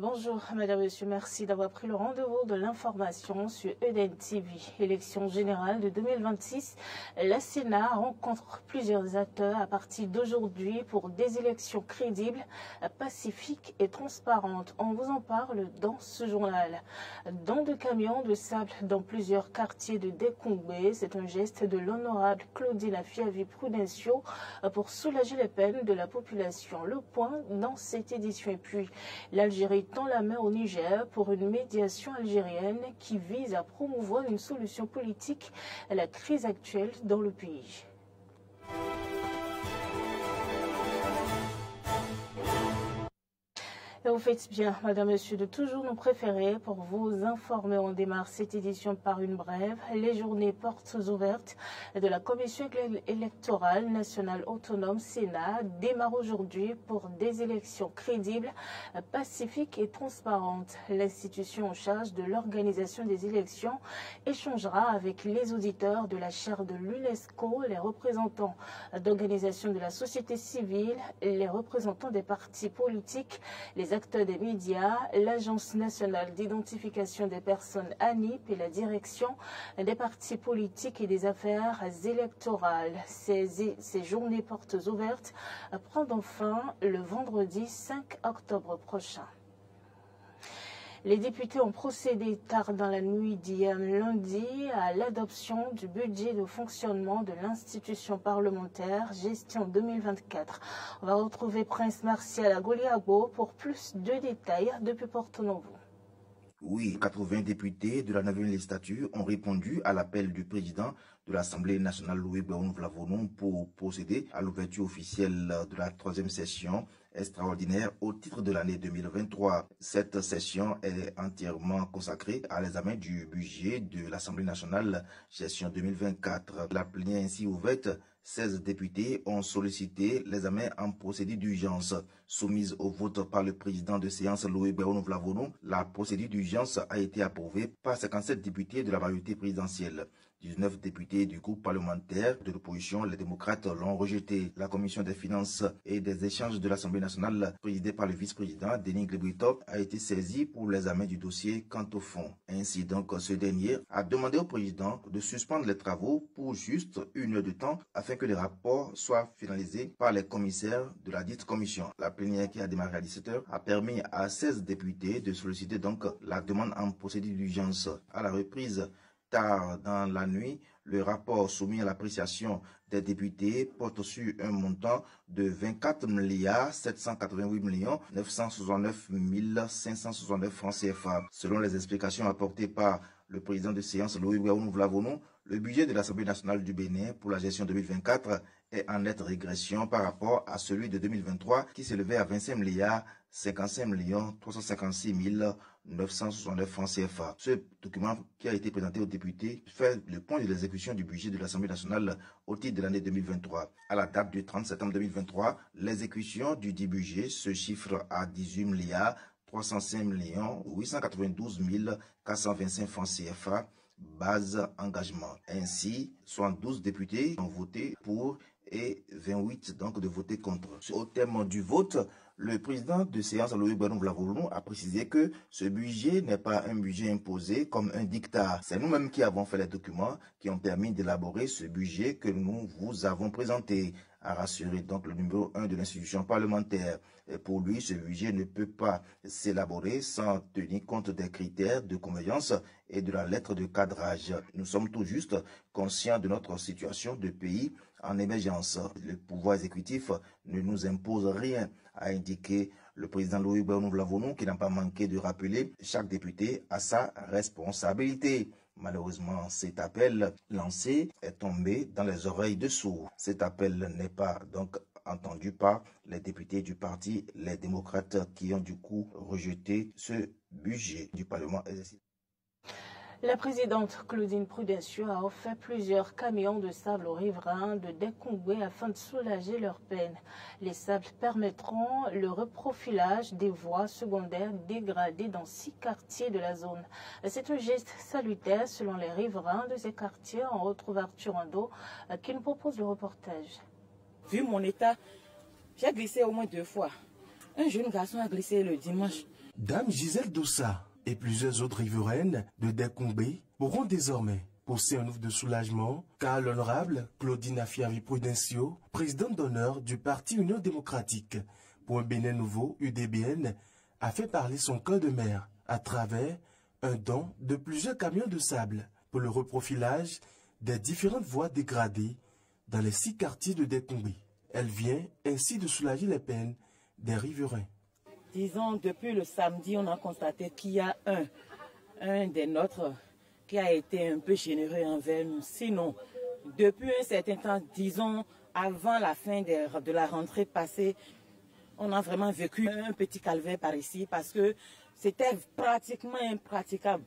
Bonjour, Madame, Monsieur, merci d'avoir pris le rendez-vous de l'information sur Eden TV. Élection générale de 2026, la Sénat rencontre plusieurs acteurs à partir d'aujourd'hui pour des élections crédibles, pacifiques et transparentes. On vous en parle dans ce journal. Dans de camions de sable dans plusieurs quartiers de Décombé, c'est un geste de l'honorable Claudine Afiavi Prudencio pour soulager les peines de la population. Le point dans cette édition. Et puis, l'Algérie tend la main au Niger pour une médiation algérienne qui vise à promouvoir une solution politique à la crise actuelle dans le pays. Vous faites bien, Madame, Monsieur, de toujours nous préférer pour vous informer. On démarre cette édition par une brève. Les journées portes ouvertes de la Commission électorale nationale autonome Sénat démarrent aujourd'hui pour des élections crédibles, pacifiques et transparentes. L'institution en charge de l'organisation des élections échangera avec les auditeurs de la chaire de l'UNESCO, les représentants d'organisations de la société civile, les représentants des partis politiques, les acteurs des médias, l'Agence nationale d'identification des personnes ANIP et la direction des partis politiques et des affaires électorales. Ces, ces journées portes ouvertes prendront fin le vendredi 5 octobre prochain. Les députés ont procédé tard dans la nuit d'hier lundi à l'adoption du budget de fonctionnement de l'institution parlementaire gestion 2024. On va retrouver Prince Martial à Goliago pour plus de détails depuis Porto Novo. Oui, 80 députés de la 9e législature ont répondu à l'appel du président de l'Assemblée nationale Louis Béon Vlavonon pour procéder à l'ouverture officielle de la troisième session extraordinaire au titre de l'année 2023. Cette session est entièrement consacrée à l'examen du budget de l'Assemblée nationale gestion 2024. La plénière ainsi ouverte 16 députés ont sollicité l'examen en procédure d'urgence. Soumise au vote par le président de séance Louis Béon Vlavonon, la procédure d'urgence a été approuvée par 57 députés de la majorité présidentielle. 19 députés du groupe parlementaire de l'opposition, les démocrates, l'ont rejeté. La commission des finances et des échanges de l'Assemblée nationale, présidée par le vice-président Denis Glebrito, a été saisie pour l'examen du dossier quant au fond. Ainsi donc, ce dernier a demandé au président de suspendre les travaux pour juste une heure de temps afin que les rapports soient finalisés par les commissaires de la dite commission. Plénière qui a démarré à 17h a permis à 16 députés de solliciter donc la demande en procédure d'urgence. À la reprise, tard dans la nuit, le rapport soumis à l'appréciation des députés porte sur un montant de 24 milliards 788 millions 969 569 francs CFA. Selon les explications apportées par le président de séance Louis Ouaounou Vlavonon, le budget de l'Assemblée nationale du Bénin pour la gestion 2024 est en nette régression par rapport à celui de 2023 qui s'élevait à 25 milliards 55 millions 356 969 francs CFA. Ce document qui a été présenté aux députés fait le point de l'exécution du budget de l'Assemblée nationale au titre de l'année 2023. À la date du 30 septembre 2023, l'exécution du dit budget se chiffre à 18 milliards 305 millions 892 425 francs CFA base engagement. Ainsi, 72 députés ont voté pour et 28 donc de voter contre. Au terme du vote, le président de séance, Louis Vlavoulou, a précisé que ce budget n'est pas un budget imposé comme un dictat. C'est nous-mêmes qui avons fait les documents qui ont permis d'élaborer ce budget que nous vous avons présenté a rassuré donc le numéro 1 de l'institution parlementaire. Pour lui, ce budget ne peut pas s'élaborer sans tenir compte des critères de convergence et de la lettre de cadrage. Nous sommes tout juste conscients de notre situation de pays en émergence. Le pouvoir exécutif ne nous impose rien, a indiqué le président Louis Bernou Vlavonou, qui n'a pas manqué de rappeler chaque député à sa responsabilité. Malheureusement, cet appel lancé est tombé dans les oreilles de sourds. Cet appel n'est pas donc entendu par les députés du parti Les démocrates qui ont du coup rejeté ce budget du Parlement la présidente Claudine Prudencio a offert plusieurs camions de sable aux riverains de Décombé afin de soulager leur peine. Les sables permettront le reprofilage des voies secondaires dégradées dans six quartiers de la zone. C'est un geste salutaire selon les riverains de ces quartiers. On retrouve Arthur Ando qui nous propose le reportage. Vu mon état, j'ai glissé au moins deux fois. Un jeune garçon a glissé le dimanche. Dame Gisèle Doussa et plusieurs autres riveraines de Dekombé pourront désormais pousser un ouf de soulagement car l'honorable Claudine Afiavi Prudencio, présidente d'honneur du Parti Union démocratique pour un Bénin nouveau, UDBN, a fait parler son cœur de mer à travers un don de plusieurs camions de sable pour le reprofilage des différentes voies dégradées dans les six quartiers de Dekombé. Elle vient ainsi de soulager les peines des riverains. Disons, depuis le samedi, on a constaté qu'il y a un, un des nôtres qui a été un peu généreux envers nous. Sinon, depuis un certain temps, disons, avant la fin de, de la rentrée passée, on a vraiment vécu un petit calvaire par ici parce que c'était pratiquement impraticable.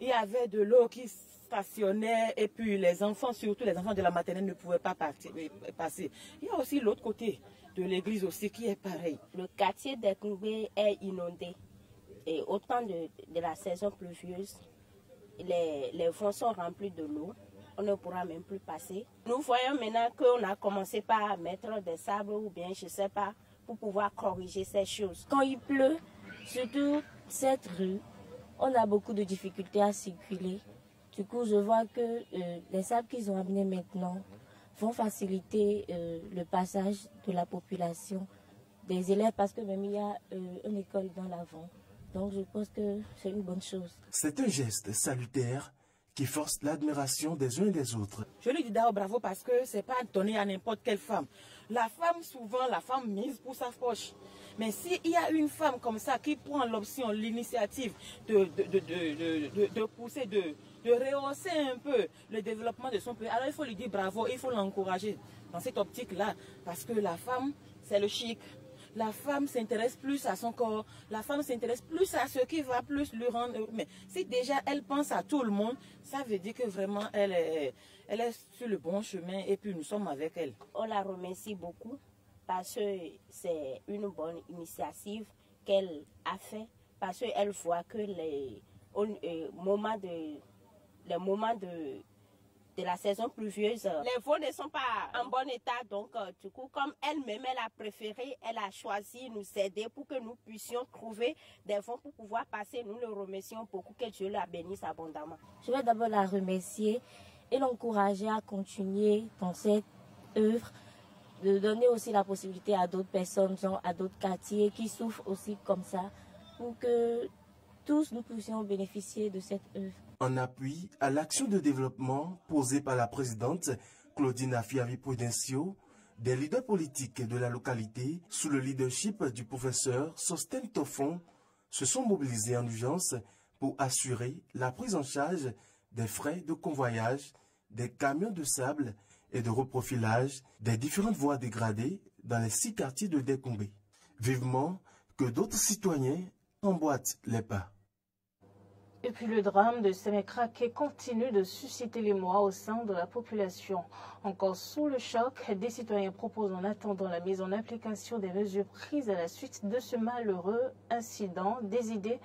Il y avait de l'eau qui stationnait et puis les enfants, surtout les enfants de la maternelle, ne pouvaient pas partir, passer. Il y a aussi l'autre côté de l'église aussi qui est pareil. Le quartier d'Ekungbe est inondé. Et au temps de, de la saison pluvieuse, les, les fonds sont remplis de l'eau. On ne pourra même plus passer. Nous voyons maintenant qu'on a commencé par mettre des sables ou bien, je ne sais pas, pour pouvoir corriger ces choses. Quand il pleut, surtout cette rue, on a beaucoup de difficultés à circuler. Du coup, je vois que euh, les sables qu'ils ont amenés maintenant vont faciliter euh, le passage de la population, des élèves, parce que même il y a euh, une école dans l'avant. Donc je pense que c'est une bonne chose. C'est un geste salutaire qui force l'admiration des uns et des autres. Je lui dis d'abord bravo parce que c'est pas donné à n'importe quelle femme. La femme, souvent, la femme mise pour sa poche. Mais s'il y a une femme comme ça qui prend l'option, l'initiative de, de, de, de, de pousser, de, de rehausser un peu le développement de son pays, alors il faut lui dire bravo, il faut l'encourager dans cette optique-là. Parce que la femme, c'est le chic. La femme s'intéresse plus à son corps, la femme s'intéresse plus à ce qui va plus lui rendre. Mais si déjà elle pense à tout le monde, ça veut dire que vraiment elle est, elle est sur le bon chemin et puis nous sommes avec elle. On la remercie beaucoup parce que c'est une bonne initiative qu'elle a fait, parce qu'elle voit que les euh, moments de, les moments de, de la saison pluvieuse, les veaux ne sont pas en bon état. Donc, euh, du coup, comme elle-même, elle a préféré, elle a choisi nous aider pour que nous puissions trouver des fonds pour pouvoir passer. Nous le remercions beaucoup, que Dieu la bénisse abondamment. Je vais d'abord la remercier et l'encourager à continuer dans cette œuvre de donner aussi la possibilité à d'autres personnes, genre à d'autres quartiers qui souffrent aussi comme ça, pour que tous nous puissions bénéficier de cette œuvre. En appui à l'action de développement posée par la présidente Claudine Afiavi Prudencio, des leaders politiques de la localité, sous le leadership du professeur Sosten Toffon, se sont mobilisés en urgence pour assurer la prise en charge des frais de convoyage, des camions de sable et de reprofilage des différentes voies dégradées dans les six quartiers de Décombé. Vivement que d'autres citoyens emboîtent les pas. Et puis le drame de Sémécraqué continue de susciter l'émoi au sein de la population. Encore sous le choc, des citoyens proposent en attendant la mise en application des mesures prises à la suite de ce malheureux incident des idées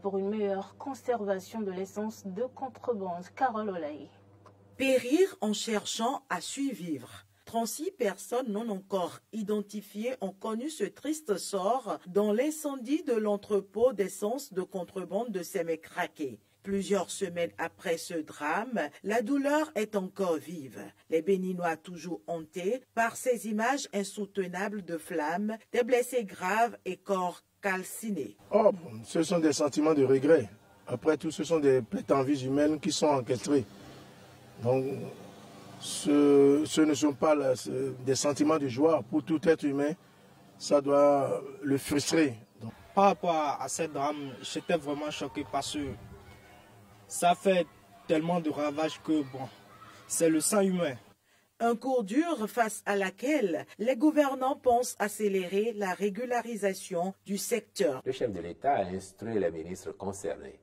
pour une meilleure conservation de l'essence de contrebande. Carole Olaï. Périr en cherchant à survivre. 36 personnes non encore identifiées ont connu ce triste sort dans l'incendie de l'entrepôt d'essence de contrebande de Sémécraqué. Plusieurs semaines après ce drame, la douleur est encore vive. Les Béninois toujours hantés par ces images insoutenables de flammes, des blessés graves et corps calcinés. Oh, ce sont des sentiments de regret. Après tout, ce sont des pertes en vie humaines qui sont encastrées. Donc, ce, ce, ne sont pas là, des sentiments de joie pour tout être humain. Ça doit le frustrer. Donc. Par rapport à, à ce drame, j'étais vraiment choqué parce que ça fait tellement de ravages que, bon, c'est le sang humain. Un cours dur face à laquelle les gouvernants pensent accélérer la régularisation du secteur. Le chef de l'État a instruit les ministres concernés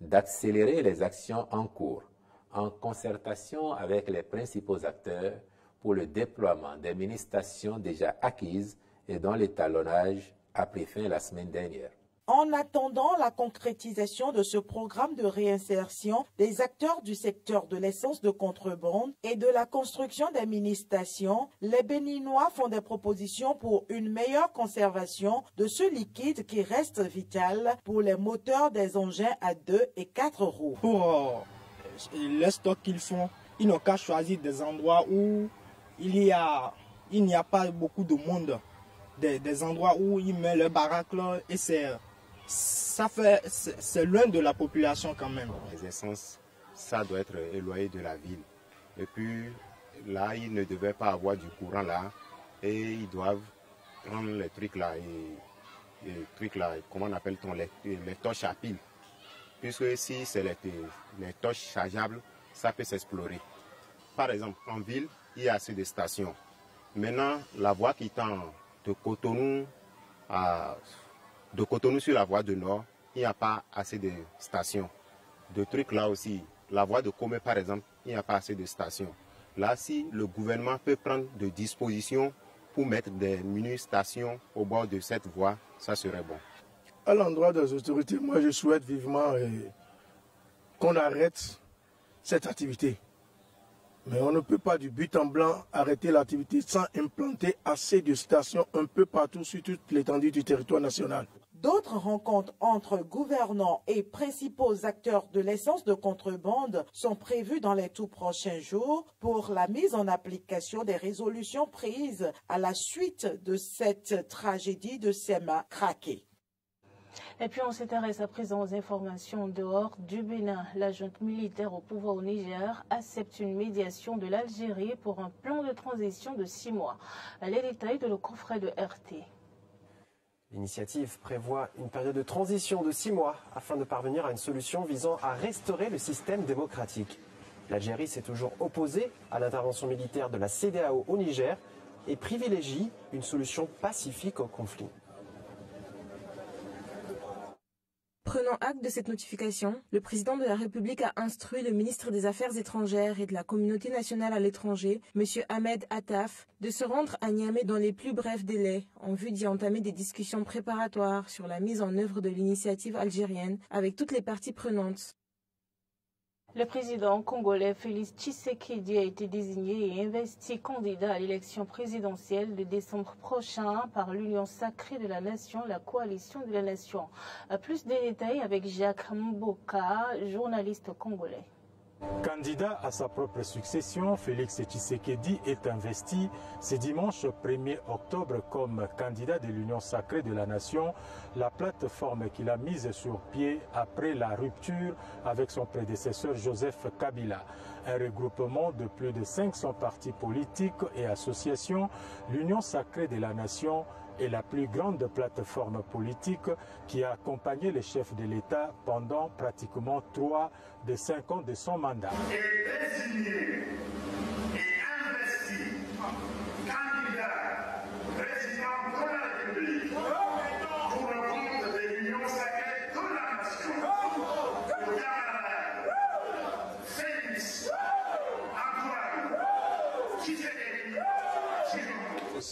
d'accélérer les actions en cours en concertation avec les principaux acteurs pour le déploiement des mini-stations déjà acquises et dont l'étalonnage a pris fin la semaine dernière. En attendant la concrétisation de ce programme de réinsertion des acteurs du secteur de l'essence de contrebande et de la construction des mini-stations, les Béninois font des propositions pour une meilleure conservation de ce liquide qui reste vital pour les moteurs des engins à 2 et 4 roues. Pour les stocks qu'ils font, ils n'ont qu'à choisir des endroits où il y a il n'y a pas beaucoup de monde. Des, endroits où ils mettent le baraque là et c'est ça fait c'est loin de la population quand même. Les essences, ça doit être éloigné de la ville. Et puis là, ils ne devaient pas avoir du courant là et ils doivent prendre les trucs là et là, comment on appelle-t-on les, les torches à pile. Puisque si c'est les, les torches chargeables, ça peut s'explorer. Par exemple, en ville, il y a assez de stations. Maintenant, la voie qui tend de Cotonou à de Cotonou sur la voie de Nord, il n'y a pas assez de stations. De trucs là aussi, la voie de Comé par exemple, il n'y a pas assez de stations. Là, si le gouvernement peut prendre des dispositions pour mettre des mini-stations au bord de cette voie, ça serait bon. À l'endroit des autorités, moi je souhaite vivement euh, qu'on arrête cette activité. Mais on ne peut pas du but en blanc arrêter l'activité sans implanter assez de stations un peu partout sur toute l'étendue du territoire national. D'autres rencontres entre gouvernants et principaux acteurs de l'essence de contrebande sont prévues dans les tout prochains jours pour la mise en application des résolutions prises à la suite de cette tragédie de Sema craqué. Et puis on s'intéresse à présent aux informations dehors du Bénin. La junte militaire au pouvoir au Niger accepte une médiation de l'Algérie pour un plan de transition de six mois. Les détails de le confrère de RT. L'initiative prévoit une période de transition de six mois afin de parvenir à une solution visant à restaurer le système démocratique. L'Algérie s'est toujours opposée à l'intervention militaire de la CDAO au Niger et privilégie une solution pacifique au conflit. Prenant acte de cette notification, le président de la République a instruit le ministre des Affaires étrangères et de la communauté nationale à l'étranger, M. Ahmed Attaf, de se rendre à Niamey dans les plus brefs délais en vue d'y entamer des discussions préparatoires sur la mise en œuvre de l'initiative algérienne avec toutes les parties prenantes. Le président congolais Félix Tshisekedi a été désigné et investi candidat à l'élection présidentielle de décembre prochain par l'Union sacrée de la nation, la coalition de la nation. Plus de détails avec Jacques Mboka, journaliste congolais. Candidat à sa propre succession, Félix Tshisekedi est investi ce dimanche 1er octobre comme candidat de l'Union sacrée de la nation, la plateforme qu'il a mise sur pied après la rupture avec son prédécesseur Joseph Kabila. Un regroupement de plus de 500 partis politiques et associations, l'Union sacrée de la nation est la plus grande plateforme politique qui a accompagné les chefs de l'État pendant pratiquement trois des cinq ans de son mandat.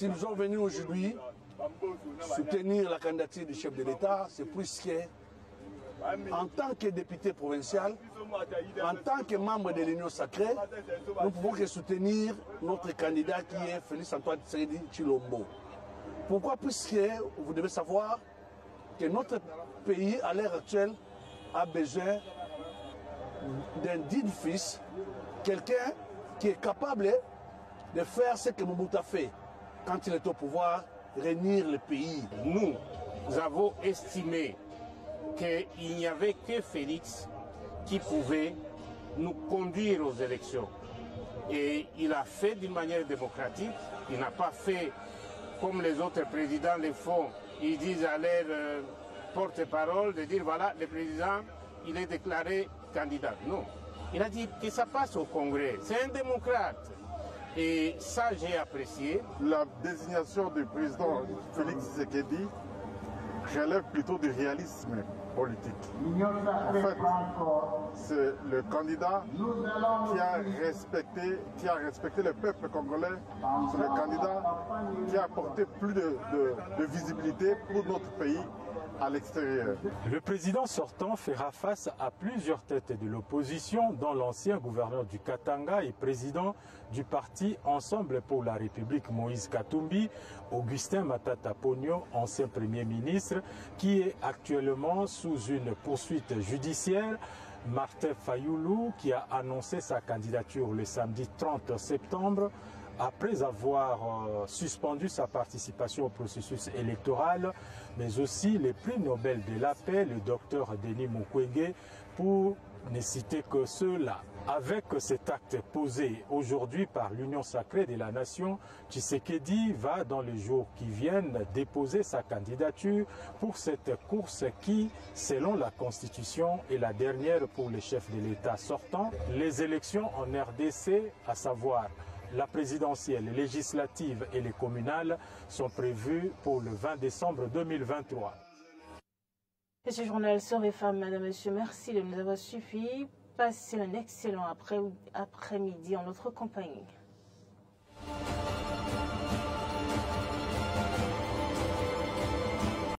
Nous sommes venus aujourd'hui soutenir la candidature du chef de l'État, c'est puisque, en tant que député provincial, en tant que membre de l'Union sacrée, nous pouvons que soutenir notre candidat qui est Félix Antoine Tsedi Chilombo. Pourquoi? Puisque vous devez savoir que notre pays, à l'heure actuelle, a besoin d'un digne fils, quelqu'un qui est capable de faire ce que Mobutu a fait quand il est au pouvoir réunir le pays. Nous avons estimé qu'il n'y avait que Félix qui pouvait nous conduire aux élections. Et il a fait d'une manière démocratique. Il n'a pas fait comme les autres présidents le font. Ils disent à leur euh, porte-parole de dire voilà, le président, il est déclaré candidat. Non. Il a dit que ça passe au Congrès. C'est un démocrate. Et ça, j'ai apprécié. La désignation du président Félix Tshisekedi relève plutôt du réalisme politique. En fait, c'est le candidat qui a respecté, qui a respecté le peuple congolais. C'est le candidat qui a apporté plus de, de visibilité pour notre pays Le président sortant fera face à plusieurs têtes de l'opposition, dont l'ancien gouverneur du Katanga et président du parti Ensemble pour la République Moïse Katumbi, Augustin Matata Pogno, ancien premier ministre, qui est actuellement sous une poursuite judiciaire. Martin Fayoulou, qui a annoncé sa candidature le samedi 30 septembre, après avoir euh, suspendu sa participation au processus électoral, mais aussi les prix Nobel de la paix, le docteur Denis Mukwege, pour ne citer que ceux-là. Avec cet acte posé aujourd'hui par l'Union sacrée de la nation, Tshisekedi va dans les jours qui viennent déposer sa candidature pour cette course qui, selon la Constitution, est la dernière pour les chefs de l'État sortant. Les élections en RDC, à savoir la présidentielle, les législatives et les communales, sont prévues pour le 20 décembre 2023. Et ce journal Sœurs Femmes, Madame, Monsieur, merci de nous avoir suivis. Passez un excellent après-midi en notre compagnie.